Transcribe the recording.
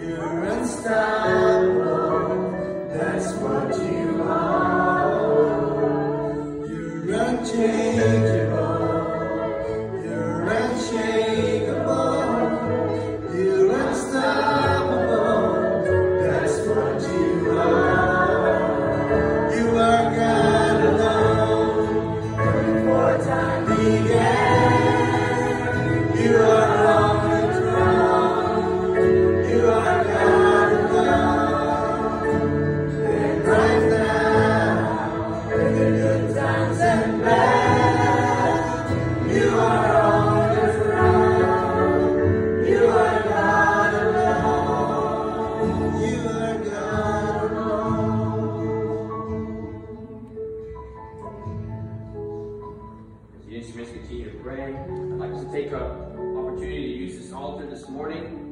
You're unstoppable. That's what you. you continue to pray. I'd like to take an opportunity to use this altar this morning.